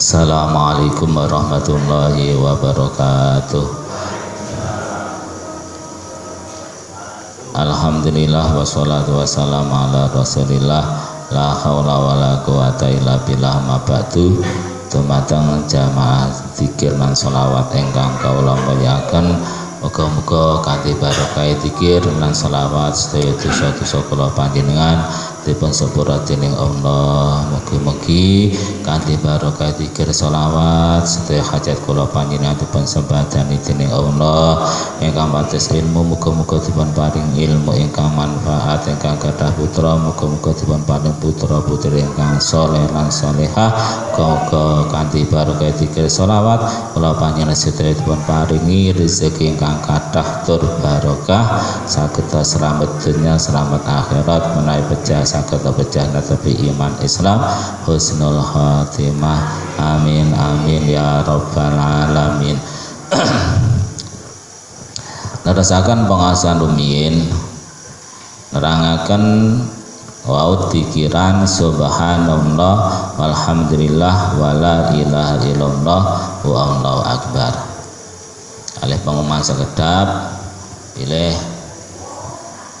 Assalamualaikum warahmatullahi wabarakatuh. Alhamdulillah wassalatu wassalamu ala rasulillah. La hawla wa la quwata illa billah ma ba'du. Tumateng jamaah zikir dan salawat engkang kaulah muliakan. Moga-moga kanthi barokah zikir lan selawat sedaya dosa-dosa panjenengan dipun sepura dening Allah. Mugi-mugi kanthi barokah zikir selawat sedaya hajat kula panjenengan dipun sembadani dening Allah. Ingkang pates ilmu muga-muga dipun paring ilmu ingkang manfaat ingkang kathah putra muga-muga dipun paring putra putri ingkang saleh lan salehah. Muga kanthi barokah zikir selawat kula panjenengan sedaya dipun paringi rezeki ingkang kathah tur barokah. Saged selamat dunia selamat akhirat menawi pecah saged pecah tapi iman Islam husnul khatimah. Amin amin ya rabbal alamin. Nerusaken pengasahan rumiyin nerangaken Wau pikiran subhanallah walhamdulillah wala ilaha illallah wa allahu akbar. Alih pengumuman sekedap pilih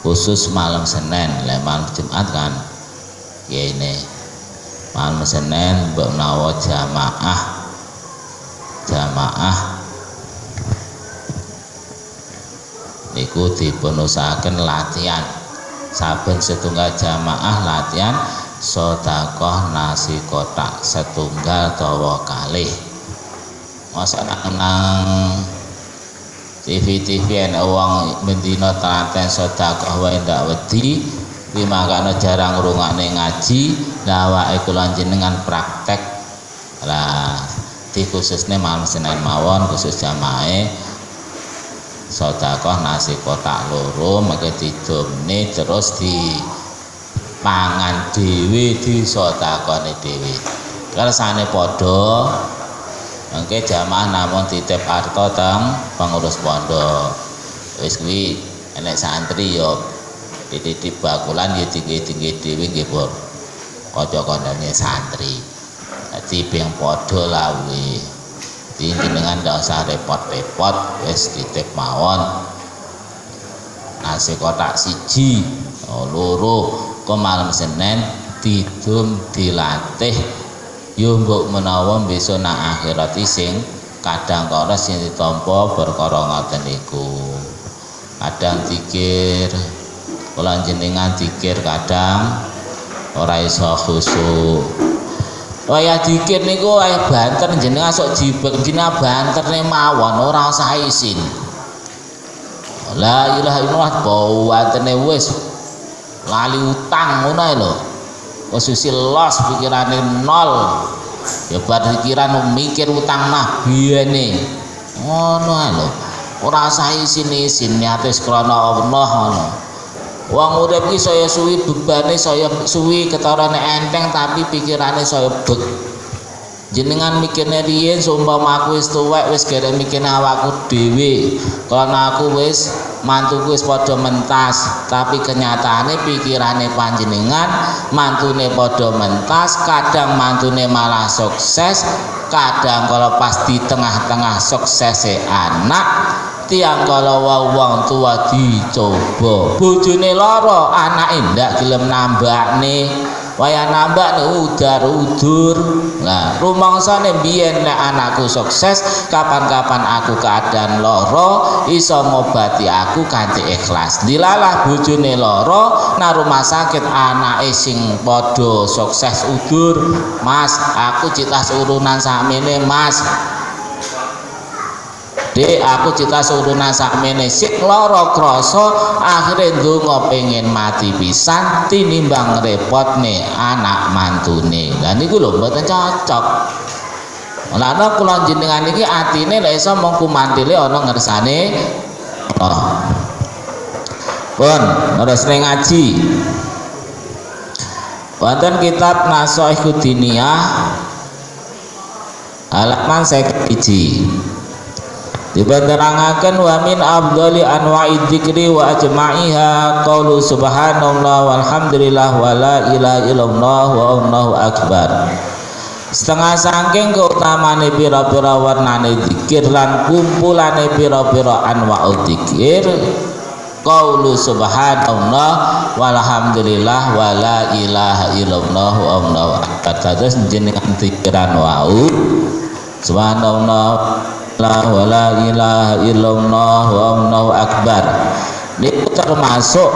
khusus malam Senin leman Jumat kan ya ini. Malam Senin bernawa jamaah. Jamaah. Niku dipenusahaken latihan. Saben setunggal jamaah latihan sodakoh nasi kotak setunggal tawa kalih. Masa nang TV-TV ana wong mendina telaten sedekah wedi. Kuwi makane jarang ngrungokne ngaji. Lah awake kula jenengan praktek. Lah di khususnya malam Senin mawon khusus jamae sedekah nasi kotak loro mengke didomne terus di pangan dhewe di sedekahne dhewe kersane padha Oke jamaah namun titip arto teng pengurus pondok. Wis kuwi enek santri yo dititip bakulan ya tinggi-tinggi dhewe nggih Pur. Kanca-kancane santri. Dadi ping padha lah kuwi. dengan ndak usah repot-repot wis titip mawon. Nasi kotak siji, loro, kok malam Senin didum dilatih yo mbok menawa besok akhirat sing kadang kala sing ditampa perkara ngoten niku. Kadang dikir kula jenengan dikir kadang ora iso khusuk. Waya dikir niku wae banter jenengan sok jibek dina banterne mawon ora usah isin. La ilaha illallah bawatene wis lali utang ngono lho posisi los pikirane nol. Ya bar pikiran mikir utang nah biyene ngono lho. Ora usah isin-isin niate krana Allah ngono. Wong urip iki saya suwi bebane saya suwi ketarane enteng tapi pikirane saya bek jenengan mikirnya riyen sumpama aku wis tuwek wis gara mikirne awakku dhewe. Karena aku wis mantuku wis padha mentas tapi kenyataane pikirane panjenengan mantune padha mentas kadang mantune malah sukses kadang kalau pas di tengah-tengah sukses anak tiang kalau wong tua dicoba. Bojone lara anake ndak gelem nambah nih waya nambah nih udar udur. Nah rumangsane biyen nek anakku sukses kapan-kapan aku keadaan loro iso ngobati aku kanthi ikhlas. Dilalah bojone loro nang rumah sakit anake sing padha sukses udur. Mas aku cita urunan sakmene Mas Dek aku cita surunan sakmene sik lara krasa akhire ndonga pengen mati pisan tinimbang repotne anak mantune. Lah niku lho mboten cocok. Ana kula jenengan iki atine lek iso mung kumantile ana ngersane Allah. Pun terus ngaji. Wonten kitab Nasaihud Diniyah halaman 51 dibaterangaken wa min afdali anwa'i dzikri wa ajma'iha qaulu subhanallah walhamdulillah wa la ilaha illallah wa allahu akbar. Setengah saking keutamane pira-pira warnane zikir lan kumpulane pira-pira anwa'u zikir qaulu subhanallah walhamdulillah wala ilaha illallah wa allahu akbar. Terus jenengan zikiran wau subhanallah wala ilaha illallah wa allahu akbar. Ini termasuk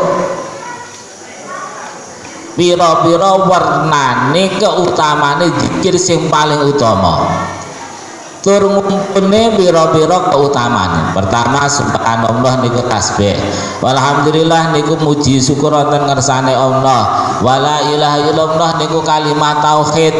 pira-pira warnane keutamane zikir sing paling utama. Tur ngumpulne biro-biro keutamaan pertama subhanallah niku tasbih. Walhamdulillah niku muji syukur wonten ngersane Allah. Wala ilaha illallah niku kalimat tauhid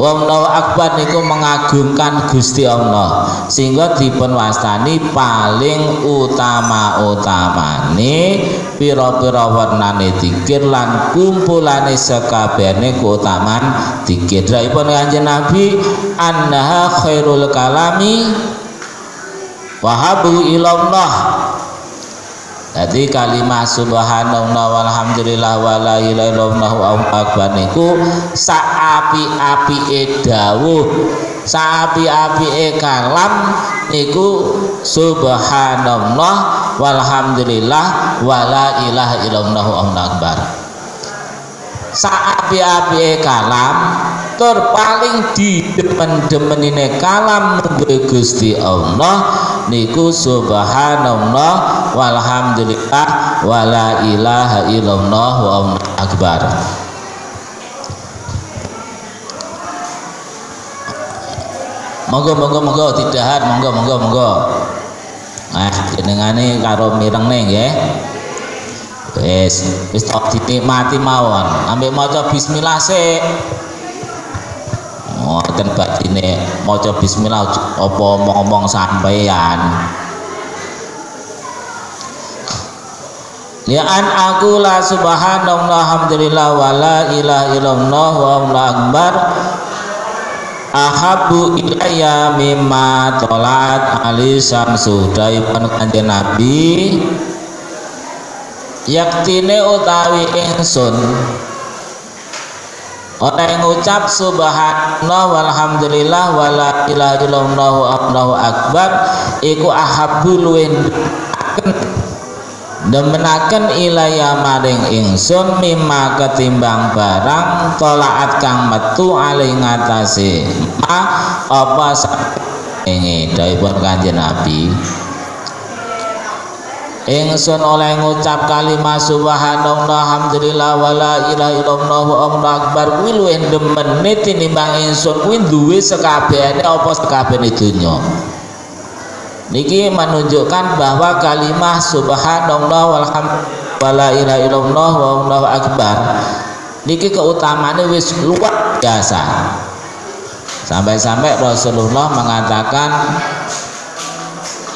Wallahu akbar niku mengagungkan Gusti Allah sehingga dipun wastani paling utama-utamane pira-pira warnane dikir lan kumpulane sekabehane keutamaan dikir. Dhaipun Kanjeng Nabi annaha khairul kalami wahabu ilallah jadi kalimat subhanallah walhamdulillah wala ilaha illallah akbar niku saapi-apike dawuh saapi-apike kalam niku subhanallah walhamdulillah wala ilaha illallah akbar. Saapi-apike kalam tur paling didemen-demenine kalam Gusti Allah niku subhanallah walhamdulillah wala ilaha illallah wa akbar. Monggo monggo monggo tidahan monggo monggo monggo. Nah jenengane karo mireng nih ya wis wis tok dinikmati mawon. Ambek maca bismillah sik ngoten badine maca bismillah apa omong-omong sampeyan. Ya an aku la subhanallah alhamdulillah wa la ilaha illallah wa Allah akbar. Ahabu ilayya mimma tolat ali samsu daipun kanjeng nabi. Yaktine utawi ingsun Orang yang ngucap subhanallah walhamdulillah wala ilaha illallah Allahu akbar. Iku ahabbu luwih demenaken ilaya maring ingsun mimma ketimbang barang tolaat kang metu ali ngatasi ma apa ini dawuh kanjeng Nabi Ingsun oleh ngucap kalimat subhanallah alhamdulillah wala ilaha illallah Allahu akbar kuwi luwih demene tinimbang ingsun kuwi duwe sekabehane apa sekabehane donya. Niki menunjukkan bahwa kalimat subhanallah walhamdulillah wala ilaha illallah Allahu akbar niki keutamaannya wis luar biasa. Sampai-sampai Rasulullah mengatakan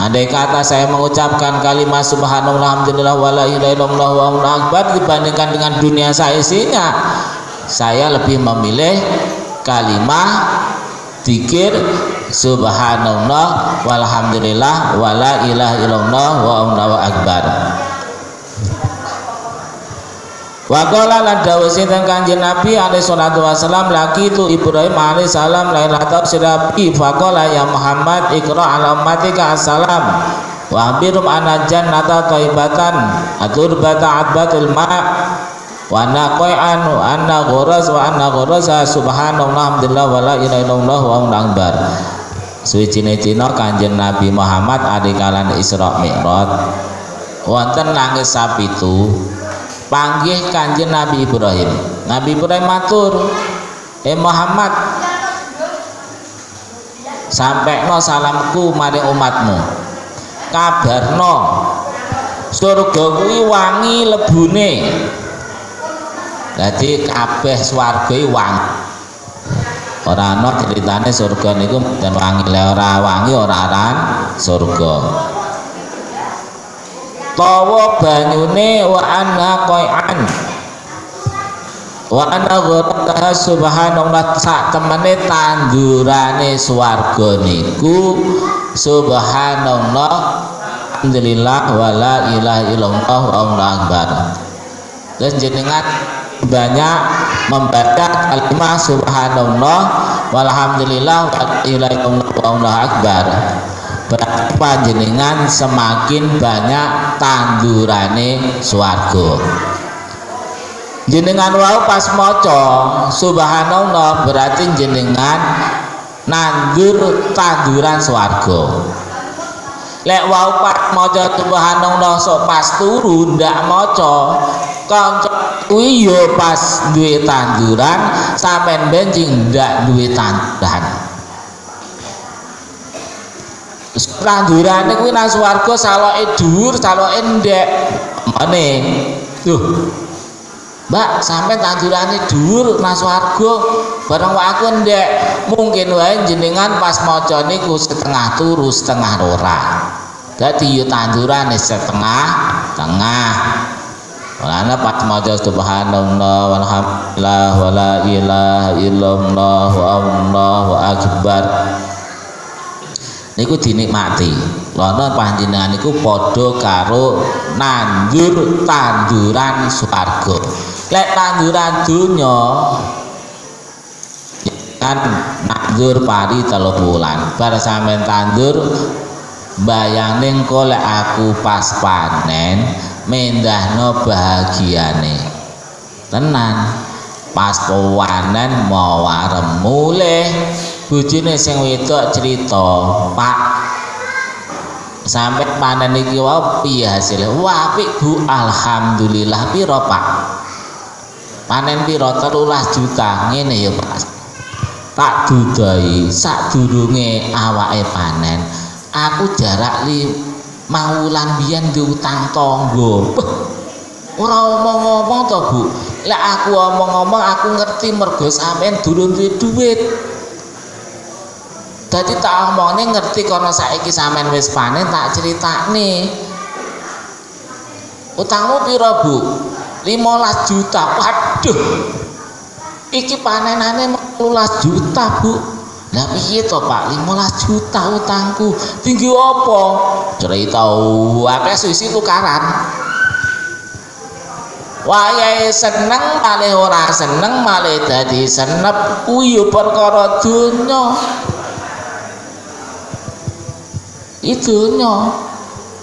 Andai kata saya mengucapkan kalimat subhanallah alhamdulillah wala ilaha wa akbar dibandingkan dengan dunia saya isinya, saya lebih memilih kalimat dikir subhanallah walhamdulillah wala ilaha illallah wa akbar. Wakola lan dawuh sinten Kanjeng Nabi alaihi salatu wasalam laki itu Ibrahim alaihi salam lailatul sirabi faqala ya Muhammad ikra ala ummatika assalam wa abirum ana jannata thaibatan atur bata adbatul ma wa anna qai'an wa anna ghuras wa anna ghurasa subhanallah alhamdulillah wa la ilaha illallah wa akbar. Suwijine dina Kanjeng Nabi Muhammad adikalan Isra Mi'raj. Wonten nangis sapitu panggih kanjeng Nabi Ibrahim. Nabi Ibrahim matur eh Muhammad sampai no salamku mari umatmu. Kabarno surga kuwi wangi lebune. Jadi kabeh swarga wangi. Ora ana ceritane surga niku dan wangi. Le ora wangi ora aran surga tawa banyune wa anna qai'an. Wa anna ghadaha subhanallah sak temene tandurane swarga niku subhanallah alhamdulillah wala ilaha illallah Allahu akbar. Terus jenengan banyak membaca kalimat subhanallah walhamdulillah wa akbar berarti panjenengan semakin banyak tandurane swarga. Jenengan wau pas maca subhanallah berarti jenengan nandur tanduran swarga. Lek wau pas maca subhanallah sok pas turu ndak maca kanca kuwi yo pas duwe tanduran sampean benjing ndak duwe tanduran tandurane kuwi nang swarga saloke dhuwur saloke ndek mane tuh Mbak, sampai tandurane dhuwur nang swarga, bareng aku ndek. Mungkin wae jenengan pas maca niku setengah turu, setengah ora. Dadi yo tandurane setengah tengah. Walana pas maca subhanallah walhamdulillah wala illallah wallahu akbar. Niku dinikmati. Lono panjenengan niku padha karo nandur tanduran swarga. Lek tanduran dunya kan nandur pari telung bulan. Bar sampean tandur bayangin kok lek aku pas panen mendahno bahagiane tenan pas panen mau arem mulih bojone sing wedok cerita Pak. Sampai panen iki wae piye hasilnya? Wah apik Bu. Alhamdulillah. Piro Pak? Panen piro? 13 juta. Ngene ya Pak. Tak dudai. Sak durunge awake panen. Aku jarak li mawulan biyen diutang tangga. Ora omong-omong to Bu. Lek aku omong-omong aku ngerti mergo sampean durung duwe duit dadi tak omongne ngerti kono saiki sampean wis panen tak critakne utangmu piro Bu? 15 juta. Waduh. Iki panenane 15 juta Bu. Lah piye to Pak? 15 juta utangku. Tinggi apa? Cerita akeh sisi tukaran. Wayahe seneng malih ora seneng malih dadi senep. Kuwi perkara donya itu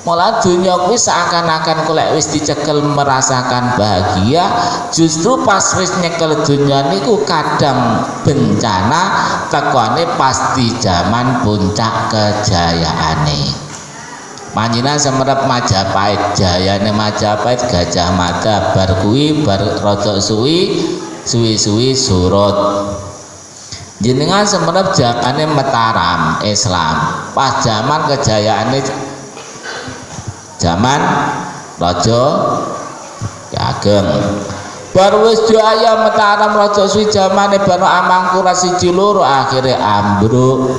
Malah dunia kuwi seakan-akan kolek wis dicekel merasakan bahagia, justru pas wis nyekel dunia niku kadang bencana tekone pas di zaman puncak kejayaane. Panjenengan semerep Majapahit, jayane Majapahit Gajah Mada bar kuwi bar rada suwi suwi-suwi surut. Jenengan semerep jamane Mataram Islam. Pas zaman kejayaane zaman raja baru wis jaya mataram raja suwi zamane bano amangkura siji loro akhire ambruk.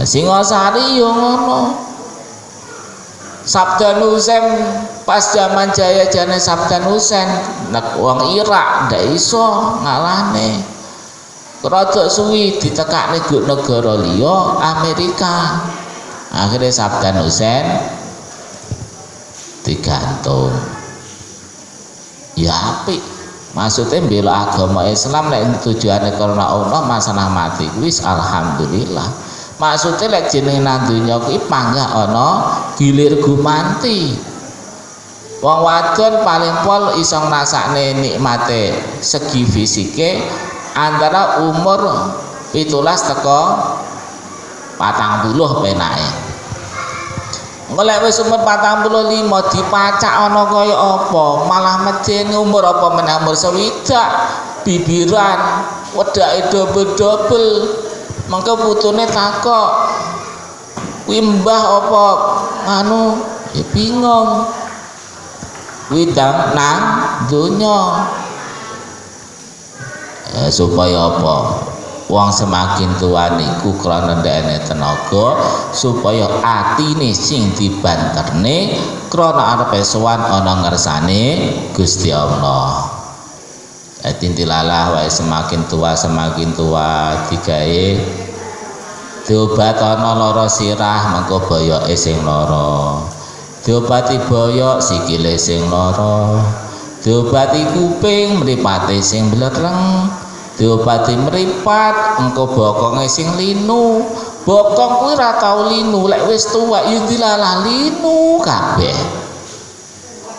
Singosari yo ngono. Sabda Nusen pas zaman jaya jane Sabda Nusen nek wong Irak ndak iso ngalane Raja suwi ditekakne gue negara liya Amerika. Akhirnya Sabda Nusen digantung. Ya apik. Maksudnya bela agama Islam lek tujuannya karena Allah masalah mati wis alhamdulillah. Maksudnya lek jeneng nang donya kuwi panggah ana gilir gumanti wong wadon paling pol iso ngrasakne nikmate segi fisike antara umur pitulas teko patang puluh penake Ngelek wis umur 45 dipacak ana kaya apa? Malah medeni umur apa meneh umur swidak. Bibiran wedake dobel-dobel. Mengko putune takok. Kuwi mbah apa anu ya bingung. Kuwi nang donya. Eh, supaya apa? wong semakin tua niku krana ndekne tenaga supaya atine sing dibanterne krana arepe sowan ana ngersane Gusti Allah. Tintilalah wae semakin tua semakin tua digawe diobat ana lara sirah mengko boyoke sing lara. Diobati boyok sikile sing lara. Diobati kuping mripate sing blereng diopati meripat engko bokonge sing linu. Bokong kuwi ora tau linu lek wis tuwa yo dilalah linu kabeh.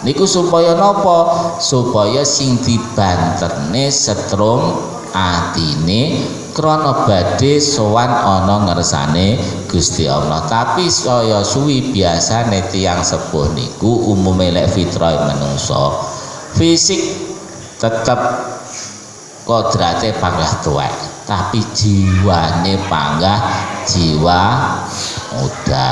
Niku supaya napa? Supaya sing dibanterne setrum atine krana badhe sowan ana ngersane Gusti Allah. Tapi saya suwi biasane tiyang sepuh niku umume lek fitrah menungso fisik tetep kodrate panggah tuwek tapi jiwane panggah jiwa muda.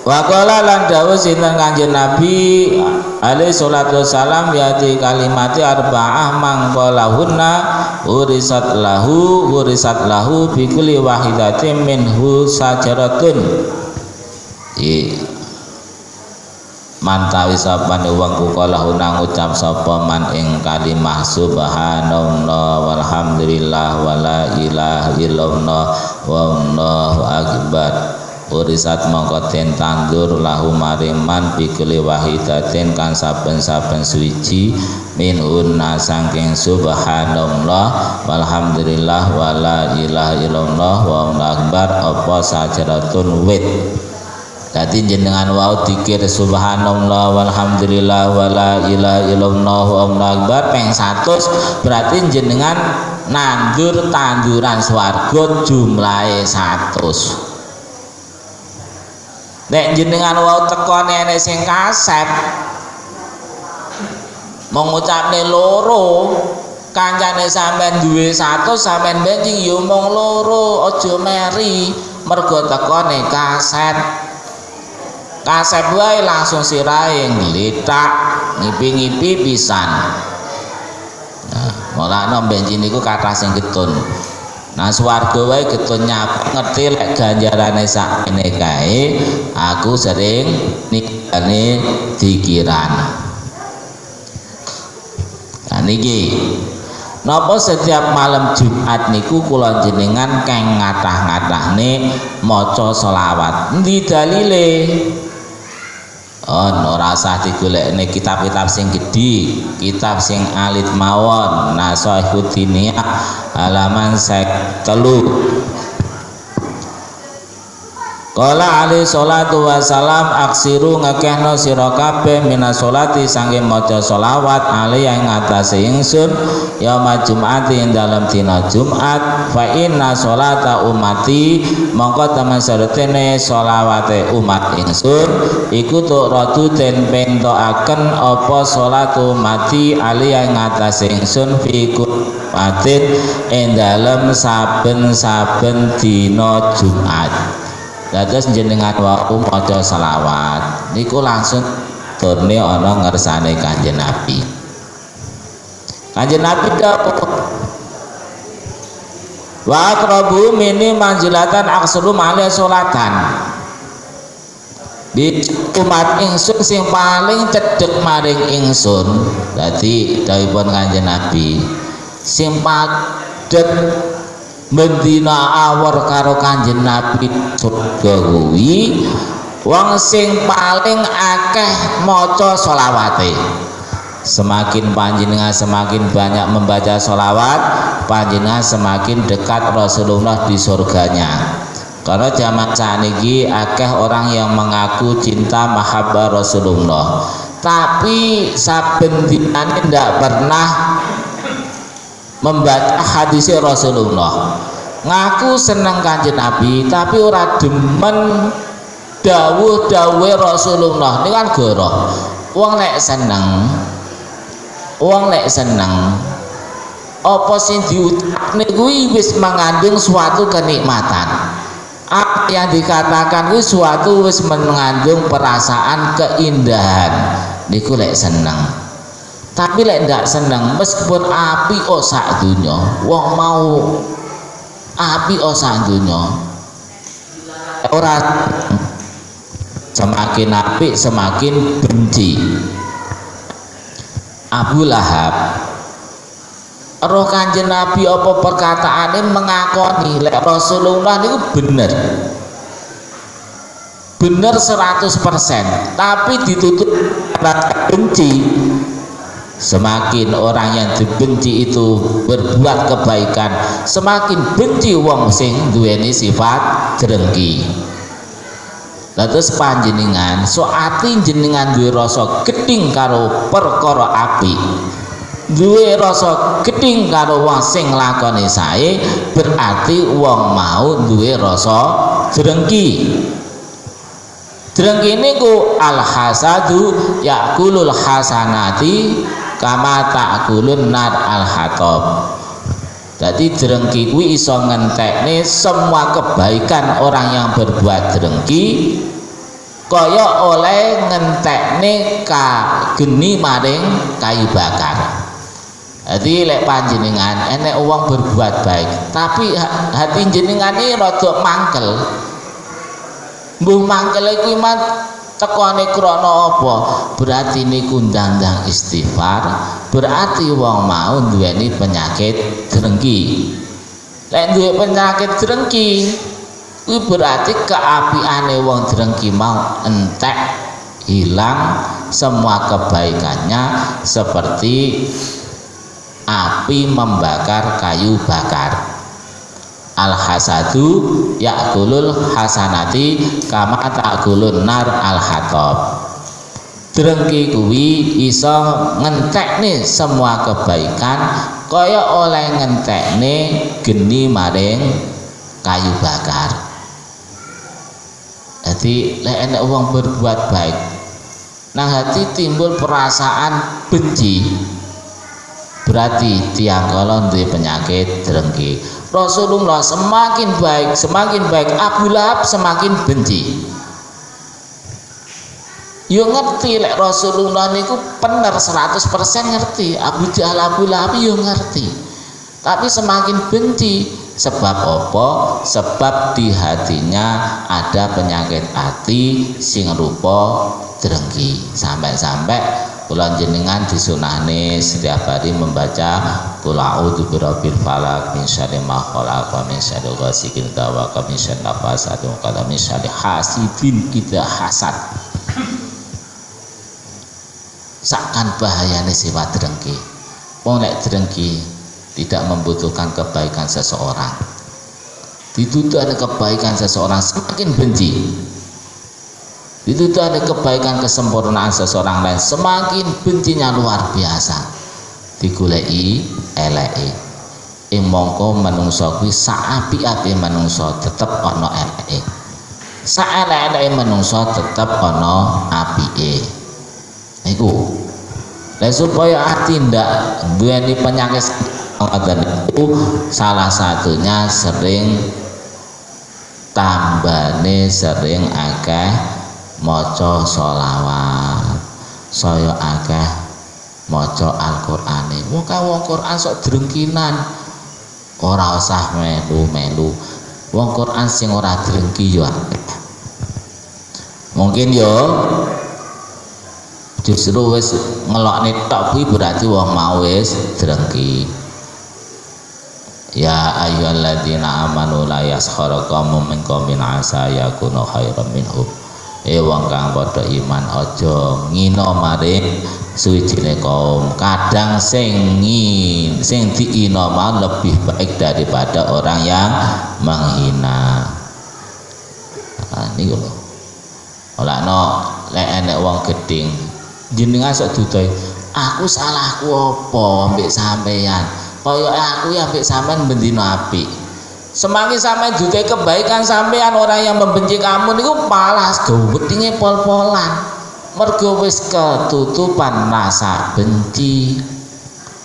Wakola lan dawuh sinten Kanjeng Nabi alaihi salatu wassalam yati kalimati arba'ah mangqalahunna urisat lahu urisat lahu bi kulli wahidatin minhu sajaratun mantawi sapan wong kukala unang ucap sapa man ing kalimah subhanallah walhamdulillah wala ilaha illallah wallahu akbar. Urisat mongko den tandur lahu mariman bikuli wahidatin kan saben-saben suci min unna saking subhanallah walhamdulillah wala ilaha illallah wallahu akbar. Apa sajaratun wit Dadi jenengan wau dikir subhanallah walhamdulillah wala ilaha illallah wallahu akbar. Peng 100 berarti jenengan nandur tanduran swarga jumlahe 100 Nek jenengan wau teko nenek sing kasep mengucapne loro kancane sampean duwe 100 sampean benjing yo mong loro aja meri mergo teko nek kaset kasep wae langsung sirahe nglitak ngipi-ngipi pisan nah mulane benjin niku kathah sing getun nah swarga wae getun nyap ngerti lek ganjarane sakmene kae aku sering nikane dikiran nah niki Napa setiap malam Jumat niku kula jenengan keng ngatah-ngatahne maca selawat. Endi dalile? Oh, ora usah digolekne kitab-kitab sing gedhi, kitab sing alit mawon. Nasaihuddiniyah halaman 3 Kala ali salatu wassalam aksiru ngekehno sira kabeh minas salati sange maca selawat ali yang ngatasé ingsun yauma jumati ing dalam dina Jumat. Fa inna salata umati mongko temen sedene selawate umat ingsun iku tuk radu den pentokaken apa salatu mati ali yang ngatasé ingsun fi kumatin ing dalem saben-saben dina Jumat Dados jenengan wau maca selawat niku langsung turne ana ngersane Kanjeng Nabi. Kanjeng Nabi dawuh Wa aqrabu mini manjilatan aksru mali salatan. Di umat ingsun sing paling cedhek maring ingsun. Dadi dawuhipun Kanjeng Nabi sing padhet mendina awor karo kanjeng Nabi surga kuwi wong sing paling akeh maca selawate. Semakin panjenengan semakin banyak membaca solawat panjenengan semakin dekat Rasulullah di surganya. Karena zaman saat ini akeh orang yang mengaku cinta mahabbah Rasulullah. Tapi saben dinane ndak pernah membaca hadis Rasulullah. Ngaku seneng kanjeng Nabi tapi ora demen dawuh dawuh Rasulullah. Ini kan goroh. Wong lek seneng wong lek seneng apa sing diucapne kuwi wis mengandung suatu kenikmatan. Apa yang dikatakan kuwi suatu wis mengandung perasaan keindahan. Niku lek seneng tapi lek ndak seneng meskipun api oh sak dunya wong mau api oh sak dunya ora semakin api semakin benci. Abu Lahab roh kanjeng Nabi apa perkataannya mengakoni? Lek Rasulullah itu bener. Bener 100% tapi ditutup benci Semakin orang yang dibenci itu berbuat kebaikan, semakin benci wong sing duweni sifat drengki. Terus panjenengan so ati jenengan duwe rasa geding karo perkara api. Duwe rasa geding karo wong sing lakone sae berarti wong mau duwe rasa drengki. Drengki niku al hasadu yakulul hasanati kama ta'kulun nar al hatab jadi drengki kuwi iso ngentekne semua kebaikan orang yang berbuat drengki kaya oleh ngentekne ka geni maring kayu bakar. Jadi lek panjenengan enek uang berbuat baik tapi hati jenengan ini rada mangkel. Mbuh mangkel iku tekone krana apa? Berarti niku ndang istighfar. Berarti wong mau duweni penyakit drengki. Lek duwe penyakit drengki kuwi berarti keapiane wong drengki mau entek hilang semua kebaikannya seperti api membakar kayu bakar al hasadu yakulul hasanati kama takulun nar al hatab drengki kuwi iso ngentekne semua kebaikan kaya oleh ngentekne geni maring kayu bakar. Jadi lek enek berbuat baik nang hati timbul perasaan benci berarti tiang kalau duwe penyakit drengki. Rasulullah semakin baik semakin baik. Abu Lahab semakin benci. Yo ngerti lek Rasulullah niku bener 100% ngerti. Abu Jahal Abu Lahab yo ngerti. Tapi semakin benci sebab apa? Sebab di hatinya ada penyakit hati sing rupa drengki. Sampai-sampai kula jenengan disunahne setiap hari membaca qul a'udzu birabbil falaq min syarri ma khalaq wa min syarri ghasikin idza waqa min syarri nafasati wa min syarri hasidin. Idza hasad. Sakan bahayane sifat drengki wong nek drengki tidak membutuhkan kebaikan seseorang. Dituduh ada kebaikan seseorang semakin benci itu ada kebaikan kesempurnaan seseorang lain. Semakin bencinya luar biasa. Digulei elei ing mongko menungso kuwi saapi-api menungso tetep ana eleke saelek-eleke menungso tetep ana apike. Iku dan supaya hati ndak duweni penyakit itu salah satunya sering tambane sering akeh maca sholawat saya akeh maca Al-Qur'ane. Wong wong Qur'an sok drengkinan. Ora usah melu-melu. Wong Qur'an sing ora drengki yo mungkin yo justru wis ngelokne tok kuwi berarti wong mau wis drengki. Ya ayyuhalladzina amanu la yaskhara qaumun min qaumin asa yakunu khairan minhum e wong kang padha iman aja ngina maring suwijine kaum. Kadang sing ngin sing diina lebih baik daripada orang yang menghina. Nah niku lho. Ora no lek enek wong geding jenengan sok dudoy aku salahku apa mbek sampean kaya aku ya mbek sampean bendino apik Semakin sampai juga kebaikan sampean orang yang membenci kamu niku malas gawedinge pol-polan. Mergo wis ketutupan rasa benci.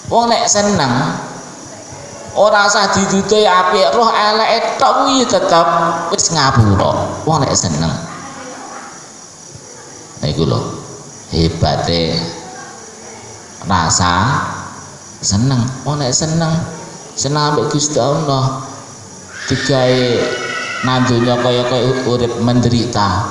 Wong nek seneng ora usah didudui apik roh elek tok kuwi tetep wis ngapura. Wong nek seneng. Nah iku lho hebate rasa seneng. Wong nek seneng seneng ambek Gusti Allah digawe nandunya kaya kaya urip menderita.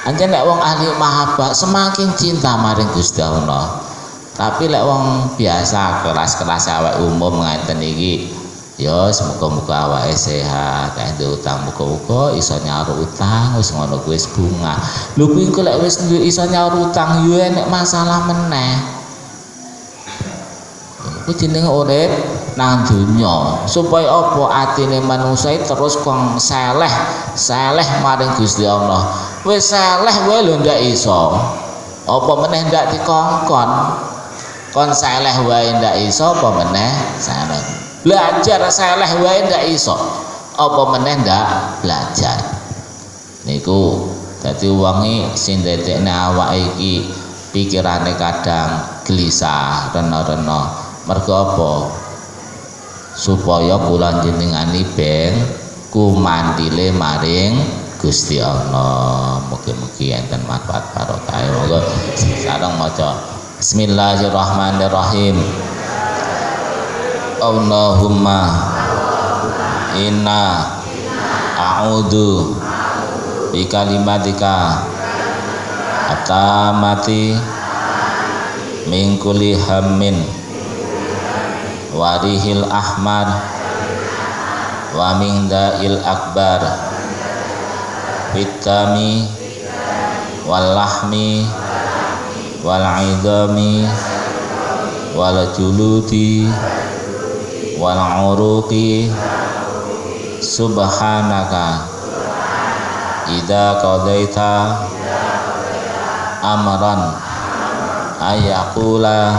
Aja nek wong ahli mahabbah semakin cinta maring Gusti Allah. Tapi lek wong biasa kelas-kelas awak umum ngaten iki ya semoga-moga awake sehat. Kae utang muga-muga iso nyaur utang wis ngono kuwi bunga. Lho kuwi lek wis iso nyaur utang yo enek masalah meneh. Kuwi jenenge urip nang donya. Supaya apa? Atine manusa terus kong saleh saleh maring Gusti Allah. Wis saleh wae lho ndak iso. Apa meneh ndak dikongkon? Kon saleh wae ndak iso apa meneh? Saleh belajar saleh wae ndak iso. Apa meneh ndak? Belajar. Niku dadi wonge sing ndadekne awake iki pikirane kadang gelisah rena-rena. Mergo apa supaya kula jenengani ben kumandile maring Gusti Allah. Mugi-mugi enten manfaat barokah. Monggo sareng maca Bismillahirrahmanirrahim. Allahumma inna a'udzu bi kalimatika atamati min kulli hammin warihil ahmad wa min da'il akbar. Fitami wal lahmi wal idami wal juludi wal uruqi. Subhanaka idza qadaita amran ayaqula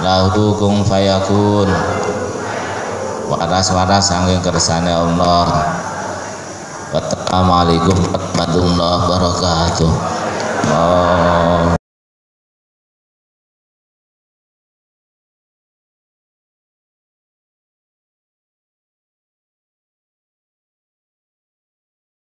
lahu kung fayakun waras-waras saking kersane Allah Wassalamualaikum warahmatullahi wabarakatuh. Oh.